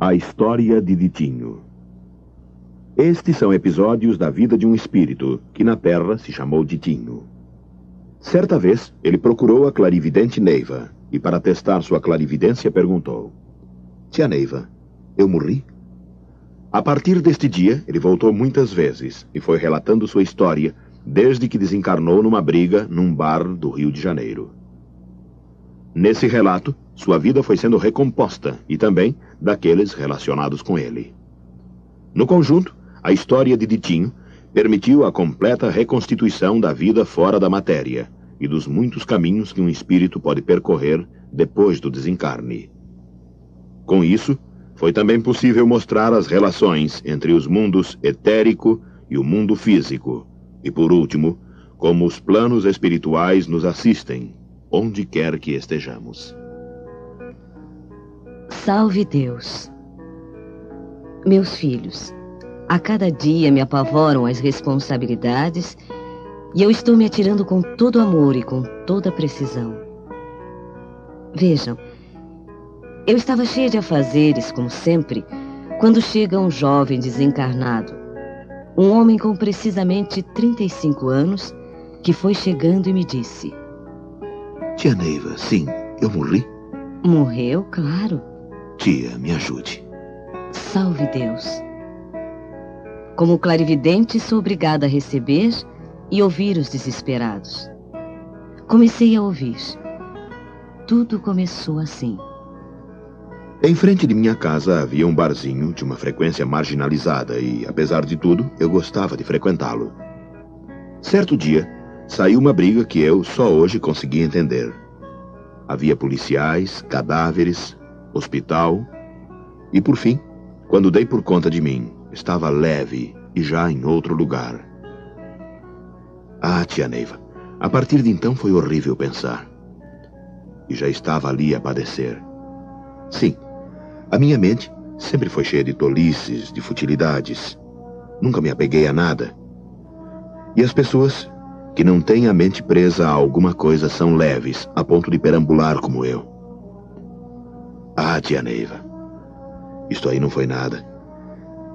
A história de Ditinho. Estes são episódios da vida de um espírito que na Terra se chamou Ditinho. Certa vez, ele procurou a clarividente Neiva e, para testar sua clarividência, perguntou: Tia Neiva, eu morri? A partir deste dia, ele voltou muitas vezes e foi relatando sua história desde que desencarnou numa briga num bar do Rio de Janeiro. Nesse relato, sua vida foi sendo recomposta e também daqueles relacionados com ele. No conjunto, a história de Ditinho permitiu a completa reconstituição da vida fora da matéria e dos muitos caminhos que um espírito pode percorrer depois do desencarne. Com isso, foi também possível mostrar as relações entre os mundos etérico e o mundo físico, e por último, como os planos espirituais nos assistem, onde quer que estejamos. Salve Deus. Meus filhos, a cada dia me apavoram as responsabilidades e eu estou me atirando com todo amor e com toda precisão. Vejam, eu estava cheia de afazeres, como sempre, quando chega um jovem desencarnado, um homem com precisamente 35 anos, que foi chegando e me disse: Tia Neiva, sim, eu morri? Morreu, claro. Tia, me ajude. Salve Deus. Como clarividente, sou obrigada a receber e ouvir os desesperados. Comecei a ouvir. Tudo começou assim. Em frente de minha casa havia um barzinho de uma frequência marginalizada e, apesar de tudo, eu gostava de frequentá-lo. Certo dia, saiu uma briga que eu só hoje consegui entender. Havia policiais, cadáveres, hospital e, por fim, quando dei por conta de mim, estava leve e já em outro lugar. Ah, tia Neiva, a partir de então foi horrível pensar. E já estava ali a padecer. Sim, a minha mente sempre foi cheia de tolices, de futilidades. Nunca me apeguei a nada. E as pessoas que não têm a mente presa a alguma coisa são leves, a ponto de perambular como eu. Ah, tia Neiva, isto aí não foi nada.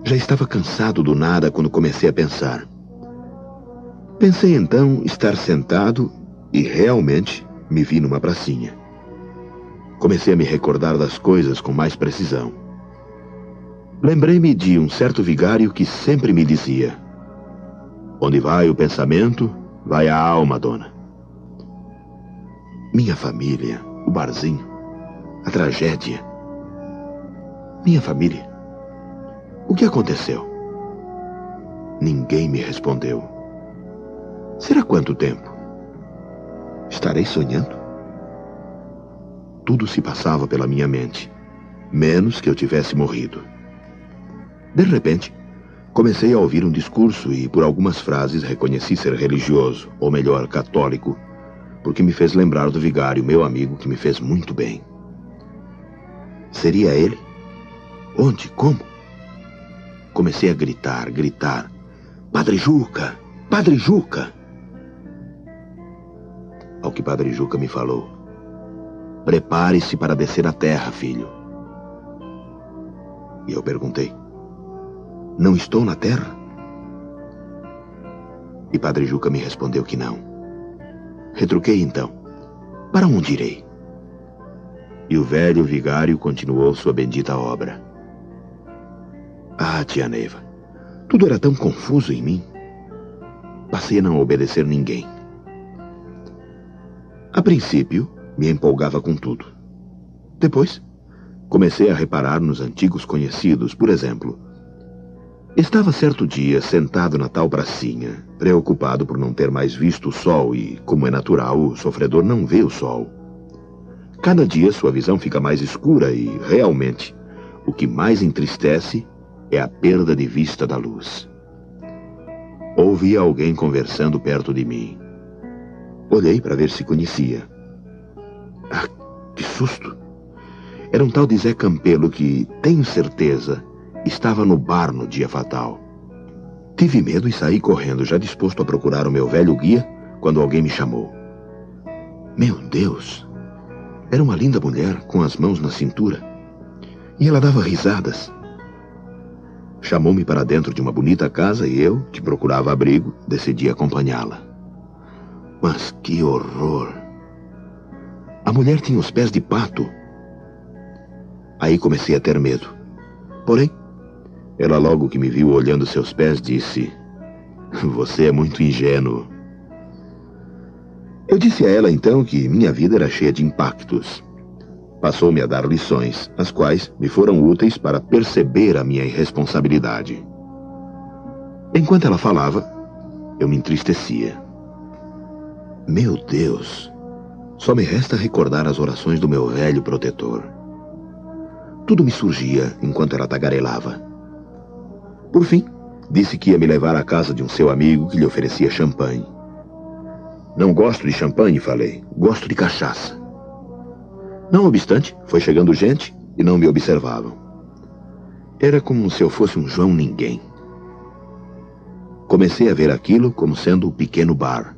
Já estava cansado do nada quando comecei a pensar. Pensei então estar sentado e realmente me vi numa pracinha. Comecei a me recordar das coisas com mais precisão. Lembrei-me de um certo vigário que sempre me dizia: Onde vai o pensamento, vai a alma, dona. Minha família, o barzinho, a tragédia. Minha família. O que aconteceu? Ninguém me respondeu. Será quanto tempo? Estarei sonhando? Tudo se passava pela minha mente, menos que eu tivesse morrido. De repente, comecei a ouvir um discurso e, por algumas frases, reconheci ser religioso, ou melhor, católico, porque me fez lembrar do vigário, meu amigo, que me fez muito bem. Seria ele? Onde? Como? Comecei a gritar, gritar. Padre Juca! Padre Juca! Ao que Padre Juca me falou. Prepare-se para descer à terra, filho. E eu perguntei: Não estou na terra? E Padre Juca me respondeu que não. Retruquei então: Para onde irei? E o velho vigário continuou sua bendita obra. Ah, tia Neiva, tudo era tão confuso em mim. Passei a não obedecer ninguém. A princípio, me empolgava com tudo. Depois, comecei a reparar nos antigos conhecidos, por exemplo. Estava certo dia sentado na tal pracinha, preocupado por não ter mais visto o sol e, como é natural, o sofredor não vê o sol. Cada dia sua visão fica mais escura e, realmente, o que mais entristece é a perda de vista da luz. Ouvi alguém conversando perto de mim. Olhei para ver se conhecia. Ah, que susto! Era um tal de Zé Campelo que, tenho certeza, estava no bar no dia fatal. Tive medo e saí correndo, já disposto a procurar o meu velho guia, quando alguém me chamou. Meu Deus! Era uma linda mulher com as mãos na cintura. E ela dava risadas. Chamou-me para dentro de uma bonita casa e eu, que procurava abrigo, decidi acompanhá-la. Mas que horror! A mulher tinha os pés de pato. Aí comecei a ter medo. Porém, ela logo que me viu olhando seus pés disse: Você é muito ingênuo. Eu disse a ela então que minha vida era cheia de impactos. Passou-me a dar lições, as quais me foram úteis para perceber a minha irresponsabilidade. Enquanto ela falava, eu me entristecia. Meu Deus, só me resta recordar as orações do meu velho protetor. Tudo me surgia enquanto ela tagarelava. Por fim, disse que ia me levar à casa de um seu amigo que lhe oferecia champanhe. Não gosto de champanhe, falei. Gosto de cachaça. Não obstante, foi chegando gente e não me observavam. Era como se eu fosse um João Ninguém. Comecei a ver aquilo como sendo um pequeno bar.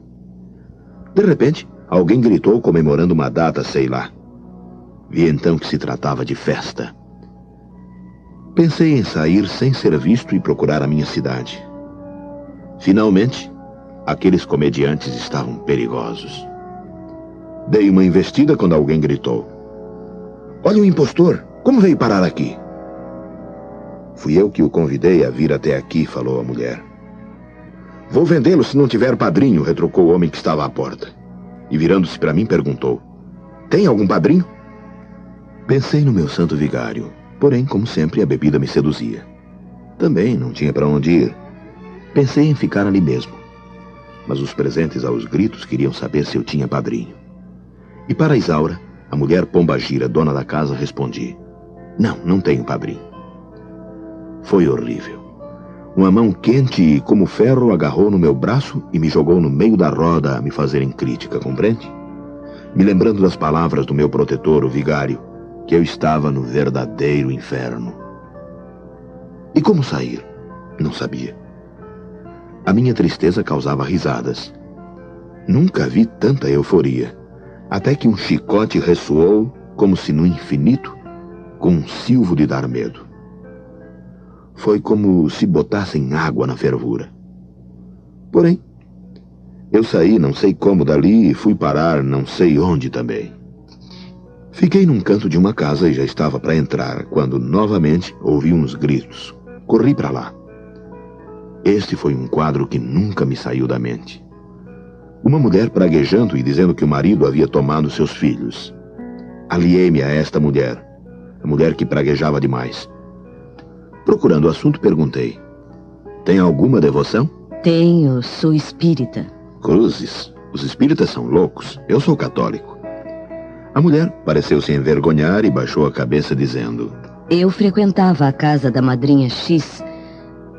De repente, alguém gritou comemorando uma data, sei lá. Vi então que se tratava de festa. Pensei em sair sem ser visto e procurar a minha cidade. Finalmente, aqueles comediantes estavam perigosos. Dei uma investida quando alguém gritou: Olha o impostor! Como veio parar aqui? Fui eu que o convidei a vir até aqui, falou a mulher. Vou vendê-lo se não tiver padrinho, retrucou o homem que estava à porta. E virando-se para mim, perguntou: Tem algum padrinho? Pensei no meu santo vigário. Porém, como sempre, a bebida me seduzia. Também não tinha para onde ir. Pensei em ficar ali mesmo. Mas os presentes aos gritos queriam saber se eu tinha padrinho. E para Isaura, a mulher pombagira, dona da casa, respondi: Não, não tenho padrinho. Foi horrível. Uma mão quente e como ferro agarrou no meu braço e me jogou no meio da roda a me fazerem crítica, compreende? Me lembrando das palavras do meu protetor, o vigário, que eu estava no verdadeiro inferno. E como sair? Não sabia. A minha tristeza causava risadas. Nunca vi tanta euforia, até que um chicote ressoou como se no infinito, com um silvo de dar medo. Foi como se botassem água na fervura. Porém, eu saí não sei como dali e fui parar não sei onde também. Fiquei num canto de uma casa e já estava para entrar quando novamente ouvi uns gritos. Corri para lá. Este foi um quadro que nunca me saiu da mente. Uma mulher praguejando e dizendo que o marido havia tomado seus filhos. Aliei-me a esta mulher, a mulher que praguejava demais. Procurando o assunto, perguntei: Tem alguma devoção? Tenho, sou espírita. Cruzes, os espíritas são loucos. Eu sou católico. A mulher pareceu se envergonhar e baixou a cabeça, dizendo: Eu frequentava a casa da madrinha X,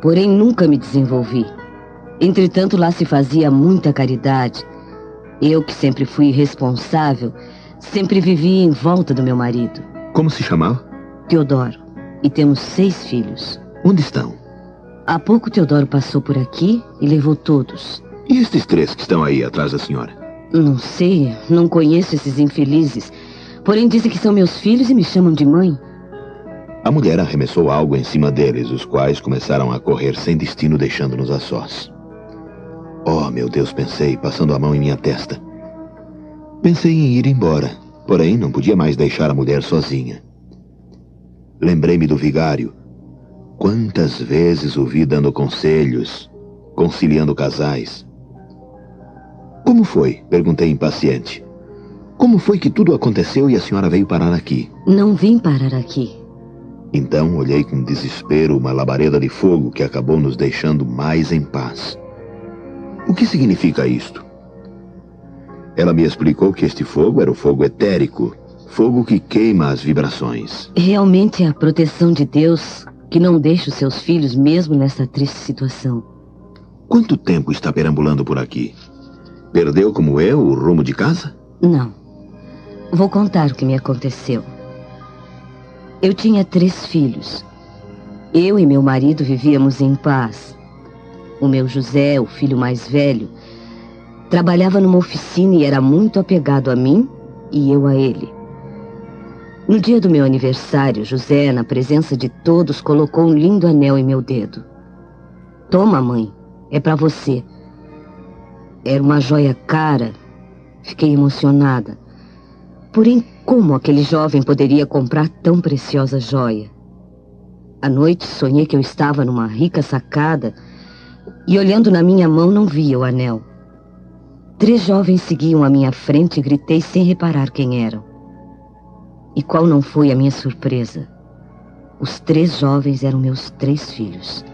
porém nunca me desenvolvi. Entretanto, lá se fazia muita caridade. Eu, que sempre fui responsável, sempre vivi em volta do meu marido. Como se chamava? Teodoro. E temos seis filhos. Onde estão? Há pouco Teodoro passou por aqui e levou todos. E estes três que estão aí atrás da senhora? Não sei, não conheço esses infelizes. Porém, dizem que são meus filhos e me chamam de mãe. A mulher arremessou algo em cima deles, os quais começaram a correr sem destino, deixando-nos a sós. Oh, meu Deus, pensei, passando a mão em minha testa. Pensei em ir embora, porém não podia mais deixar a mulher sozinha. Lembrei-me do vigário. Quantas vezes o vi dando conselhos, conciliando casais. Como foi? Perguntei impaciente. Como foi que tudo aconteceu e a senhora veio parar aqui? Não vim parar aqui. Então olhei com desespero uma labareda de fogo que acabou nos deixando mais em paz. O que significa isto? Ela me explicou que este fogo era o fogo etérico, fogo que queima as vibrações. Realmente é a proteção de Deus que não deixa os seus filhos mesmo nessa triste situação. Quanto tempo está perambulando por aqui? Perdeu, como eu, o rumo de casa? Não. Vou contar o que me aconteceu. Eu tinha três filhos. Eu e meu marido vivíamos em paz. O meu José, o filho mais velho, trabalhava numa oficina e era muito apegado a mim e eu a ele. No dia do meu aniversário, José, na presença de todos, colocou um lindo anel em meu dedo. Toma, mãe, é para você. Era uma joia cara. Fiquei emocionada. Porém, como aquele jovem poderia comprar tão preciosa joia? À noite, sonhei que eu estava numa rica sacada e, olhando na minha mão, não via o anel. Três jovens seguiam à minha frente e gritei sem reparar quem eram. E qual não foi a minha surpresa? Os três jovens eram meus três filhos.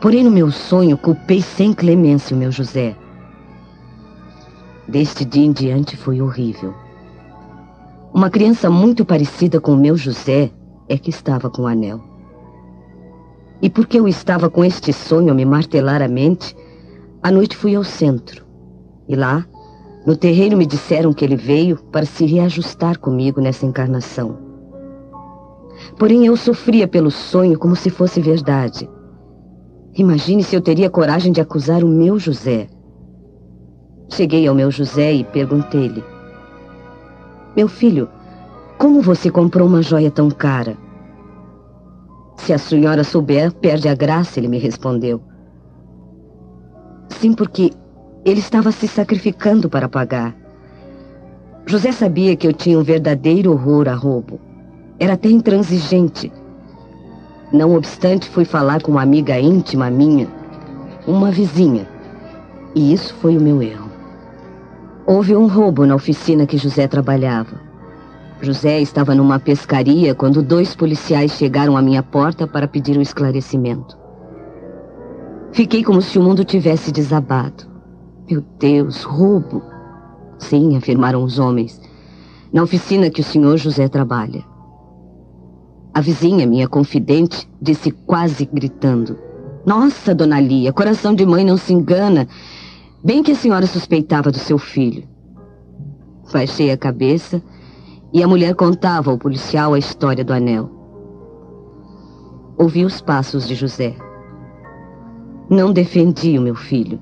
Porém, no meu sonho, culpei sem clemência o meu José. Deste dia em diante foi horrível. Uma criança muito parecida com o meu José é que estava com o anel. E porque eu estava com este sonho a me martelar a mente, à noite fui ao centro. E lá no terreiro me disseram que ele veio para se reajustar comigo nessa encarnação. Porém, eu sofria pelo sonho como se fosse verdade. Imagine se eu teria coragem de acusar o meu José. Cheguei ao meu José e perguntei-lhe: Meu filho, como você comprou uma joia tão cara? Se a senhora souber, perde a graça, ele me respondeu. Sim, porque ele estava se sacrificando para pagar. José sabia que eu tinha um verdadeiro horror a roubo. Era até intransigente. Não obstante, fui falar com uma amiga íntima minha, uma vizinha. E isso foi o meu erro. Houve um roubo na oficina que José trabalhava. José estava numa pescaria quando dois policiais chegaram à minha porta para pedir um esclarecimento. Fiquei como se o mundo tivesse desabado. Meu Deus, roubo. Sim, afirmaram os homens. Na oficina que o senhor José trabalha. A vizinha, minha confidente, disse quase gritando. Nossa, dona Lia, coração de mãe não se engana. Bem que a senhora suspeitava do seu filho. Baixei a cabeça e a mulher contava ao policial a história do anel. Ouvi os passos de José. Não defendi o meu filho.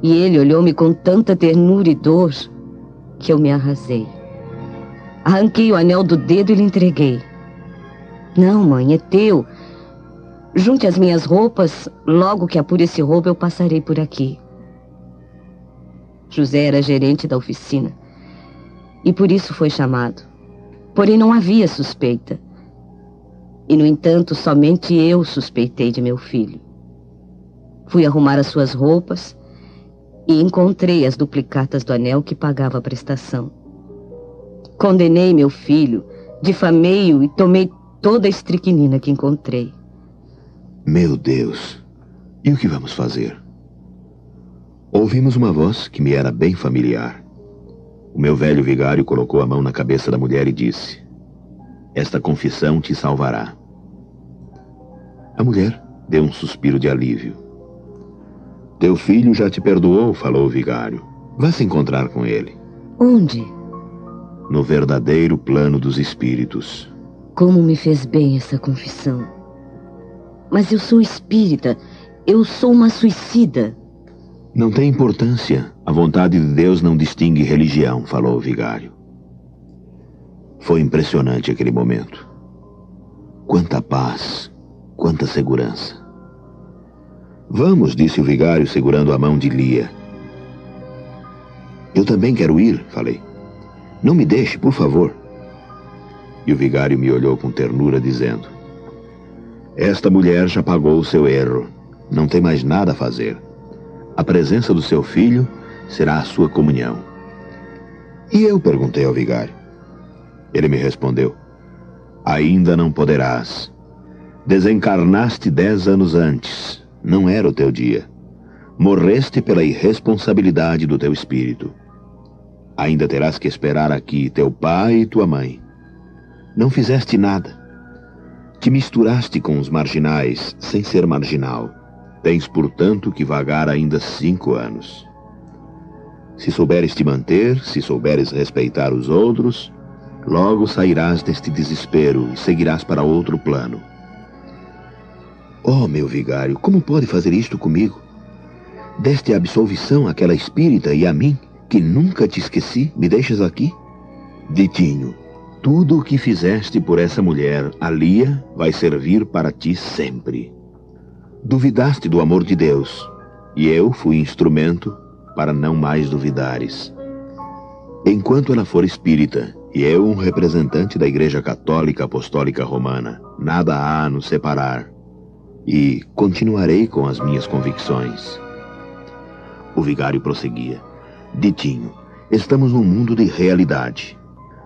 E ele olhou-me com tanta ternura e dor que eu me arrasei. Arranquei o anel do dedo e lhe entreguei. Não, mãe, é teu. Junte as minhas roupas, logo que apure esse roubo eu passarei por aqui. José era gerente da oficina e por isso foi chamado. Porém, não havia suspeita. E, no entanto, somente eu suspeitei de meu filho. Fui arrumar as suas roupas e encontrei as duplicatas do anel que pagava a prestação. Condenei meu filho, difamei-o e tomei toda a estricnina que encontrei. Meu Deus, e o que vamos fazer? Ouvimos uma voz que me era bem familiar. O meu velho vigário colocou a mão na cabeça da mulher e disse: Esta confissão te salvará. A mulher deu um suspiro de alívio. Teu filho já te perdoou, falou o vigário. Vá se encontrar com ele. Onde? No verdadeiro plano dos espíritos. Como me fez bem essa confissão. Mas eu sou espírita. Eu sou uma suicida. Não tem importância. A vontade de Deus não distingue religião, falou o vigário. Foi impressionante aquele momento. Quanta paz, quanta segurança. Vamos, disse o vigário, segurando a mão de Lia. Eu também quero ir, falei. Não me deixe, por favor. E o vigário me olhou com ternura, dizendo: Esta mulher já pagou o seu erro. Não tem mais nada a fazer. A presença do seu filho será a sua comunhão. E eu perguntei ao vigário. Ele me respondeu: Ainda não poderás. Desencarnaste dez anos antes não era o teu dia. Morreste pela irresponsabilidade do teu espírito. Ainda terás que esperar aqui teu pai e tua mãe. Não fizeste nada. Te misturaste com os marginais, sem ser marginal. Tens, portanto, que vagar ainda cinco anos. Se souberes te manter, se souberes respeitar os outros, logo sairás deste desespero e seguirás para outro plano. Oh, meu vigário, como pode fazer isto comigo? Deste absolvição àquela espírita e a mim, que nunca te esqueci, me deixas aqui? Ditinho, tudo o que fizeste por essa mulher, a Lia, vai servir para ti sempre. Duvidaste do amor de Deus, e eu fui instrumento para não mais duvidares. Enquanto ela for espírita, e eu um representante da Igreja Católica Apostólica Romana, nada há a nos separar. E continuarei com as minhas convicções. O vigário prosseguia. Ditinho, estamos num mundo de realidade.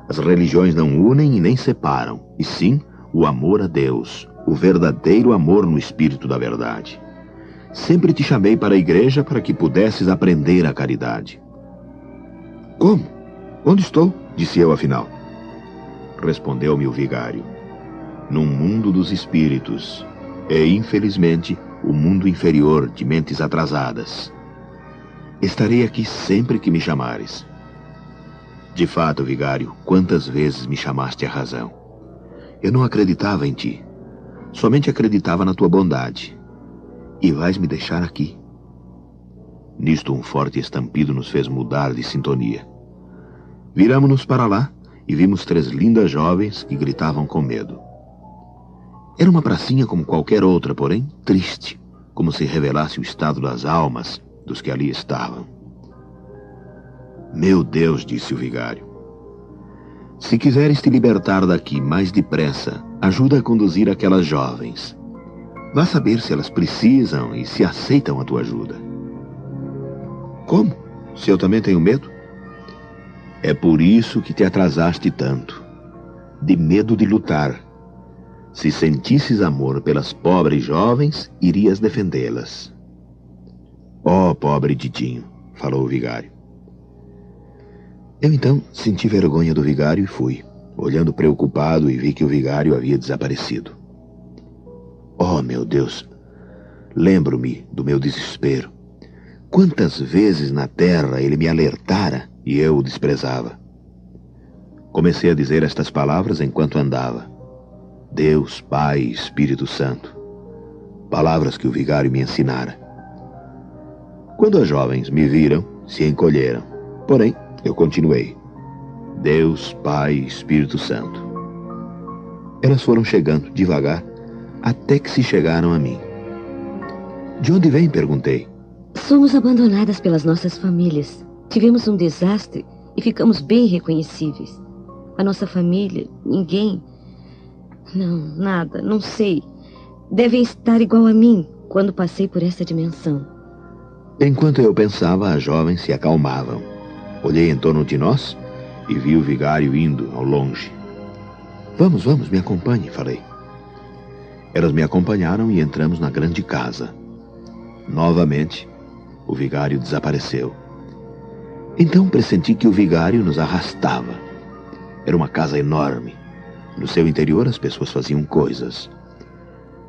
As religiões não unem e nem separam, e sim o amor a Deus, o verdadeiro amor no espírito da verdade. Sempre te chamei para a igreja para que pudesses aprender a caridade. Como? Onde estou? Disse eu afinal. Respondeu-me o vigário. Num mundo dos espíritos, e infelizmente o mundo inferior de mentes atrasadas. Estarei aqui sempre que me chamares. De fato, vigário, quantas vezes me chamaste a razão. Eu não acreditava em ti. Somente acreditava na tua bondade. E vais me deixar aqui. Nisto, um forte estampido nos fez mudar de sintonia. Viramos-nos para lá e vimos três lindas jovens que gritavam com medo. Era uma pracinha como qualquer outra, porém triste, como se revelasse o estado das almas dos que ali estavam. Meu Deus, disse o vigário. Se quiseres te libertar daqui mais depressa, ajuda a conduzir aquelas jovens. Vá saber se elas precisam e se aceitam a tua ajuda. Como? Se eu também tenho medo? É por isso que te atrasaste tanto. De medo de lutar. Se sentisses amor pelas pobres jovens, irias defendê-las. Oh, pobre Didinho, falou o vigário. Eu então senti vergonha do vigário e fui, olhando preocupado e vi que o vigário havia desaparecido. Oh, meu Deus! Lembro-me do meu desespero. Quantas vezes na terra ele me alertara e eu o desprezava. Comecei a dizer estas palavras enquanto andava. Deus, Pai e Espírito Santo. Palavras que o vigário me ensinara. Quando as jovens me viram, se encolheram. Porém, eu continuei. Deus, Pai e Espírito Santo. Elas foram chegando devagar até que se chegaram a mim. De onde vem? perguntei. Somos abandonadas pelas nossas famílias. Tivemos um desastre e ficamos bem reconhecíveis. A nossa família, ninguém. Não, nada, não sei. Devem estar igual a mim quando passei por essa dimensão. Enquanto eu pensava, as jovens se acalmavam. Olhei em torno de nós e vi o vigário indo ao longe. Vamos, vamos, me acompanhe, falei. Elas me acompanharam e entramos na grande casa. Novamente, o vigário desapareceu. Então pressenti que o vigário nos arrastava. Era uma casa enorme. No seu interior as pessoas faziam coisas.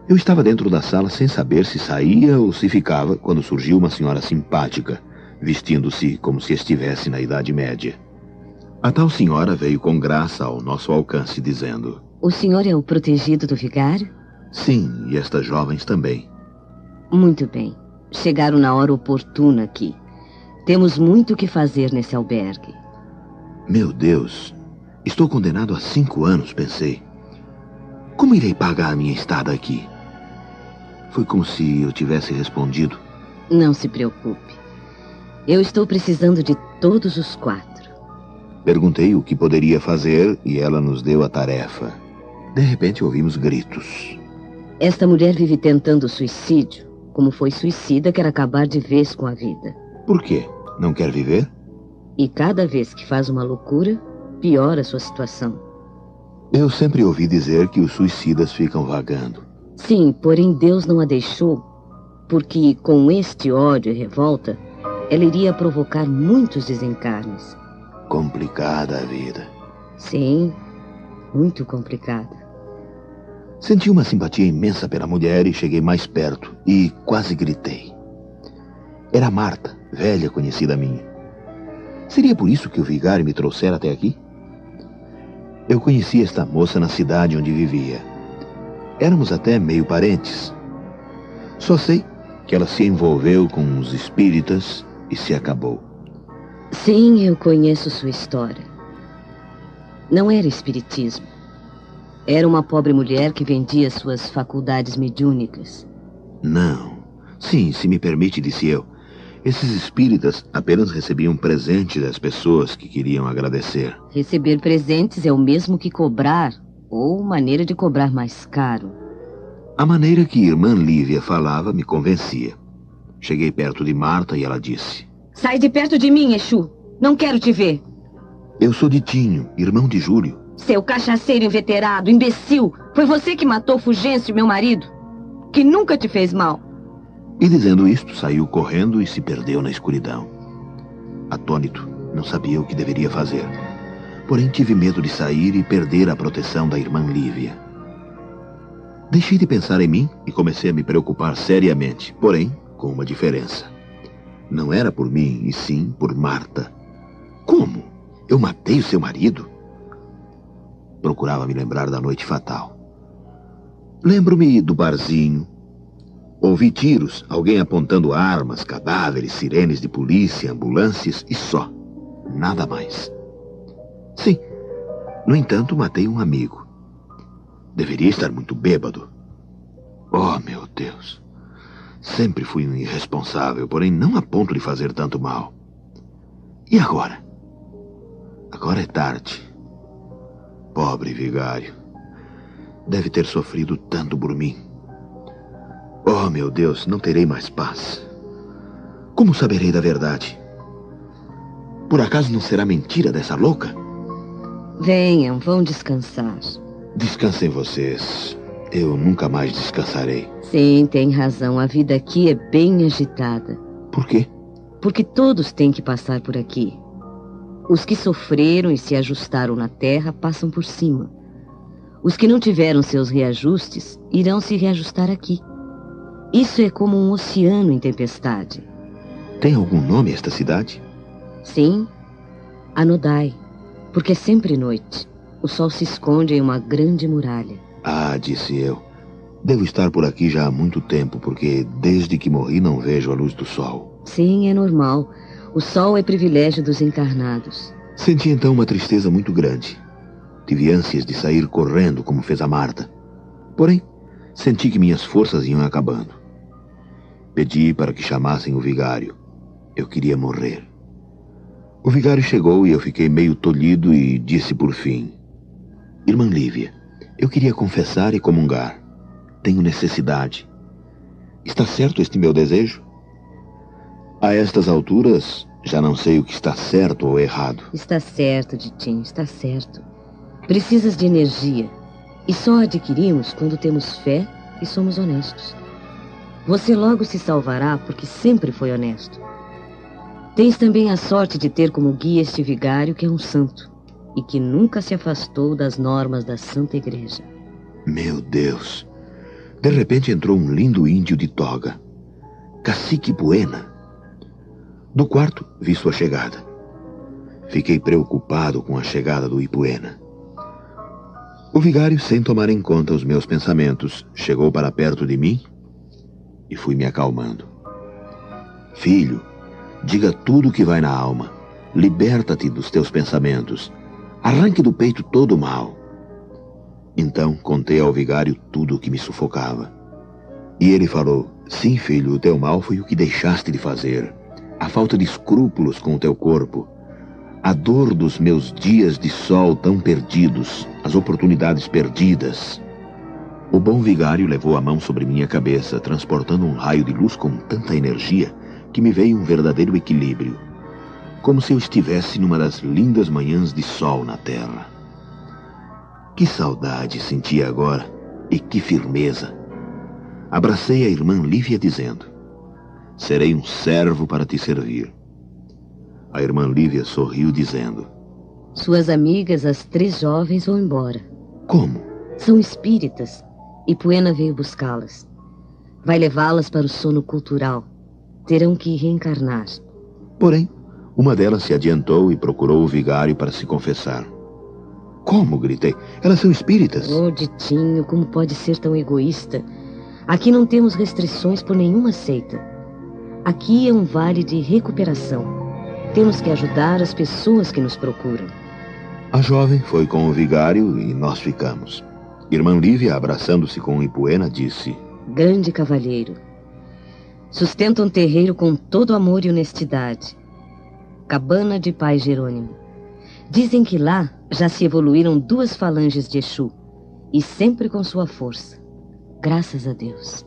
Eu estava dentro da sala sem saber se saía ou se ficava quando surgiu uma senhora simpática vestindo-se como se estivesse na Idade Média. A tal senhora veio com graça ao nosso alcance, dizendo: O senhor é o protegido do vigário? Sim, e estas jovens também. Muito bem. Chegaram na hora oportuna aqui. Temos muito o que fazer nesse albergue. Meu Deus, estou condenado a cinco anos, pensei. Como irei pagar a minha estada aqui? Foi como se eu tivesse respondido. Não se preocupe. Eu estou precisando de todos os quatro. Perguntei o que poderia fazer e ela nos deu a tarefa. De repente ouvimos gritos. Esta mulher vive tentando suicídio. Como foi suicida, quer acabar de vez com a vida. Por quê? Não quer viver? E cada vez que faz uma loucura, piora a sua situação. Eu sempre ouvi dizer que os suicidas ficam vagando. Sim, porém Deus não a deixou, porque com este ódio e revolta, ela iria provocar muitos desencarnes. Complicada a vida. Sim, muito complicada. Senti uma simpatia imensa pela mulher e cheguei mais perto e quase gritei. Era Marta, velha conhecida minha. Seria por isso que o vigário me trouxera até aqui? Eu conheci esta moça na cidade onde vivia. Éramos até meio parentes. Só sei que ela se envolveu com os espíritas e se acabou. Sim, eu conheço sua história. Não era espiritismo. Era uma pobre mulher que vendia suas faculdades mediúnicas. Não. Sim, se me permite, disse eu. Esses espíritas apenas recebiam presente das pessoas que queriam agradecer. Receber presentes é o mesmo que cobrar, ou maneira de cobrar mais caro. A maneira que irmã Lívia falava me convencia. Cheguei perto de Marta e ela disse: Sai de perto de mim, Exu. Não quero te ver. Eu sou de Tinho, irmão de Júlio. Seu cachaceiro inveterado, imbecil. Foi você que matou Fugêncio, meu marido. Que nunca te fez mal. E dizendo isto, saiu correndo e se perdeu na escuridão. Atônito, não sabia o que deveria fazer. Porém, tive medo de sair e perder a proteção da irmã Lívia. Deixei de pensar em mim e comecei a me preocupar seriamente, porém, com uma diferença. Não era por mim, e sim por Marta. Como? Eu matei o seu marido? Procurava me lembrar da noite fatal. Lembro-me do barzinho. Ouvi tiros, alguém apontando armas, cadáveres, sirenes de polícia, ambulâncias e só. Nada mais. Sim. No entanto, matei um amigo. Deveria estar muito bêbado. Oh, meu Deus. Sempre fui um irresponsável, porém não a ponto de fazer tanto mal. E agora? Agora é tarde. Pobre vigário. Deve ter sofrido tanto por mim. Oh, meu Deus, não terei mais paz. Como saberei da verdade? Por acaso não será mentira dessa louca? Venham, vão descansar. Descansem vocês. Eu nunca mais descansarei. Sim, tem razão. A vida aqui é bem agitada. Por quê? Porque todos têm que passar por aqui. Os que sofreram e se ajustaram na terra passam por cima. Os que não tiveram seus reajustes irão se reajustar aqui. Isso é como um oceano em tempestade. Tem algum nome esta cidade? Sim, Anodai, porque é sempre noite. O sol se esconde em uma grande muralha. Ah, disse eu. Devo estar por aqui já há muito tempo, porque desde que morri não vejo a luz do sol. Sim, é normal. O sol é privilégio dos encarnados. Senti então uma tristeza muito grande. Tive ânsias de sair correndo, como fez a Marta. Porém, senti que minhas forças iam acabando. Pedi para que chamassem o vigário. Eu queria morrer. O vigário chegou e eu fiquei meio tolhido e disse por fim: Irmã Lívia, eu queria confessar e comungar. Tenho necessidade. Está certo este meu desejo? A estas alturas, já não sei o que está certo ou errado. Está certo, Ditim, está certo. Precisas de energia. E só adquirimos quando temos fé e somos honestos. Você logo se salvará porque sempre foi honesto. Tens também a sorte de ter como guia este vigário que é um santo e que nunca se afastou das normas da Santa Igreja. Meu Deus! De repente entrou um lindo índio de toga. Cacique Buena. Do quarto, vi sua chegada. Fiquei preocupado com a chegada do Ipuena. O vigário, sem tomar em conta os meus pensamentos, chegou para perto de mim e fui me acalmando. Filho, diga tudo o que vai na alma. Liberta-te dos teus pensamentos. Arranque do peito todo o mal. Então contei ao vigário tudo o que me sufocava. E ele falou: Sim, filho, o teu mal foi o que deixaste de fazer. A falta de escrúpulos com o teu corpo. A dor dos meus dias de sol tão perdidos, as oportunidades perdidas. O bom vigário levou a mão sobre minha cabeça, transportando um raio de luz com tanta energia que me veio um verdadeiro equilíbrio. Como se eu estivesse numa das lindas manhãs de sol na terra. Que saudade sentia agora e que firmeza. Abracei a irmã Lívia dizendo: Serei um servo para te servir. A irmã Lívia sorriu dizendo: Suas amigas, as três jovens, vão embora. Como? São espíritas e Puena veio buscá-las. Vai levá-las para o sono cultural. Terão que reencarnar. Porém, uma delas se adiantou e procurou o vigário para se confessar. Como? gritei. Elas são espíritas. Oh, Ditinho, como pode ser tão egoísta? Aqui não temos restrições por nenhuma seita. Aqui é um vale de recuperação. Temos que ajudar as pessoas que nos procuram. A jovem foi com o vigário e nós ficamos. Irmã Lívia, abraçando-se com Ipuena, disse: Grande cavalheiro, sustenta um terreiro com todo amor e honestidade. Cabana de Pai Jerônimo. Dizem que lá já se evoluíram duas falanges de Exu, e sempre com sua força. Graças a Deus.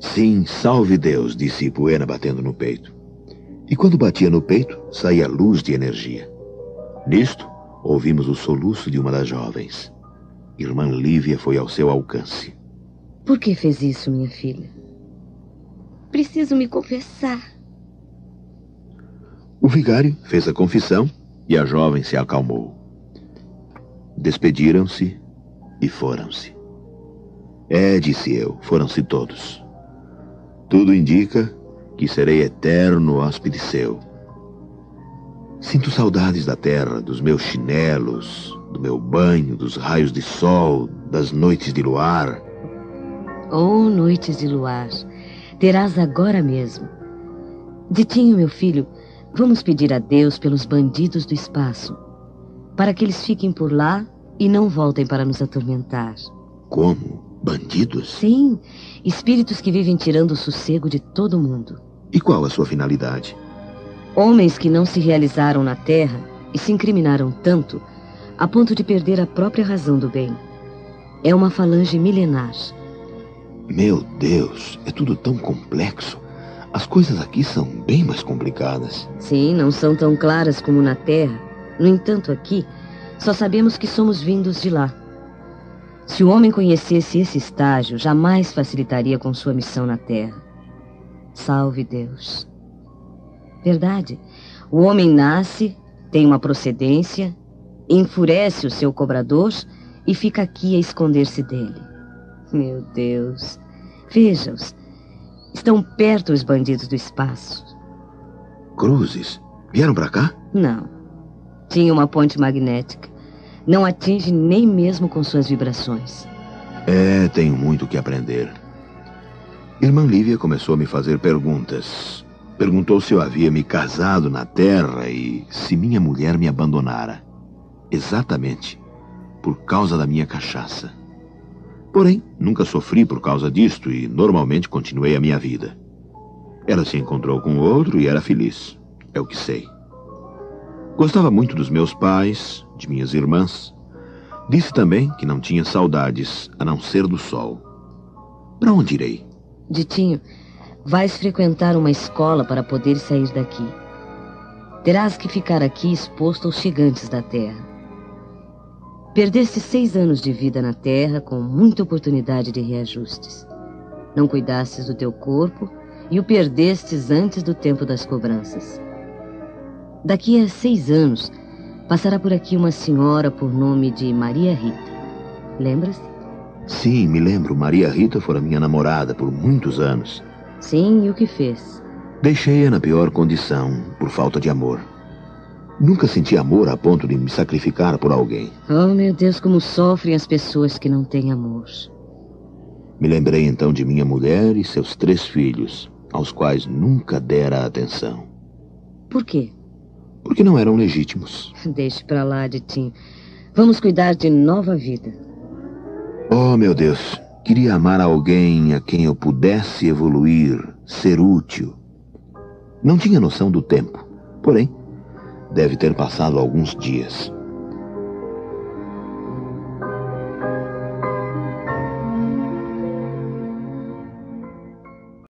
Sim, salve Deus, disse Ipuena batendo no peito. E quando batia no peito, saía luz de energia. Nisto, ouvimos o soluço de uma das jovens. Irmã Lívia foi ao seu alcance. Por que fez isso, minha filha? Preciso me confessar. O vigário fez a confissão e a jovem se acalmou. Despediram-se e foram-se. É, disse eu, foram-se todos. Tudo indica que serei eterno hóspede seu. Sinto saudades da terra, dos meus chinelos, do meu banho, dos raios de sol, das noites de luar. Oh, noites de luar, terás agora mesmo. Ditinho, meu filho, vamos pedir a Deus pelos bandidos do espaço, para que eles fiquem por lá e não voltem para nos atormentar. Como? Bandidos? Sim, espíritos que vivem tirando o sossego de todo mundo. E qual a sua finalidade? Homens que não se realizaram na Terra e se incriminaram tanto a ponto de perder a própria razão do bem. É uma falange milenar. Meu Deus, é tudo tão complexo. As coisas aqui são bem mais complicadas. Sim, não são tão claras como na Terra. No entanto, aqui, só sabemos que somos vindos de lá. Se o homem conhecesse esse estágio, jamais facilitaria com sua missão na Terra. Salve Deus. Verdade. O homem nasce, tem uma procedência, enfurece o seu cobrador e fica aqui a esconder-se dele. Meu Deus. Veja-os. Estão perto os bandidos do espaço. Cruzes? Vieram para cá? Não. Tinha uma ponte magnética. Não atinge nem mesmo com suas vibrações. É, tenho muito que aprender. Irmã Lívia começou a me fazer perguntas. Perguntou se eu havia me casado na Terra e se minha mulher me abandonara. Exatamente. Por causa da minha cachaça. Porém, nunca sofri por causa disto e normalmente continuei a minha vida. Ela se encontrou com outro e era feliz. É o que sei. Gostava muito dos meus pais, de minhas irmãs. Disse também que não tinha saudades, a não ser do sol. Para onde irei? Ditinho, Vais frequentar uma escola para poder sair daqui. Terás que ficar aqui exposto aos gigantes da terra. Perdeste seis anos de vida na terra com muita oportunidade de reajustes. Não cuidastes do teu corpo e o perdestes antes do tempo das cobranças. Daqui a seis anos, passará por aqui uma senhora por nome de Maria Rita. Lembras? Sim, me lembro. Maria Rita fora minha namorada por muitos anos. Sim, e o que fez? Deixei-a na pior condição, por falta de amor. Nunca senti amor a ponto de me sacrificar por alguém. Oh, meu Deus, como sofrem as pessoas que não têm amor. Me lembrei então de minha mulher e seus três filhos, aos quais nunca dera atenção. Por quê? Porque não eram legítimos. Deixe pra lá, Ditinho. Vamos cuidar de nova vida. Oh, meu Deus. Queria amar alguém a quem eu pudesse evoluir, ser útil. Não tinha noção do tempo, porém, deve ter passado alguns dias.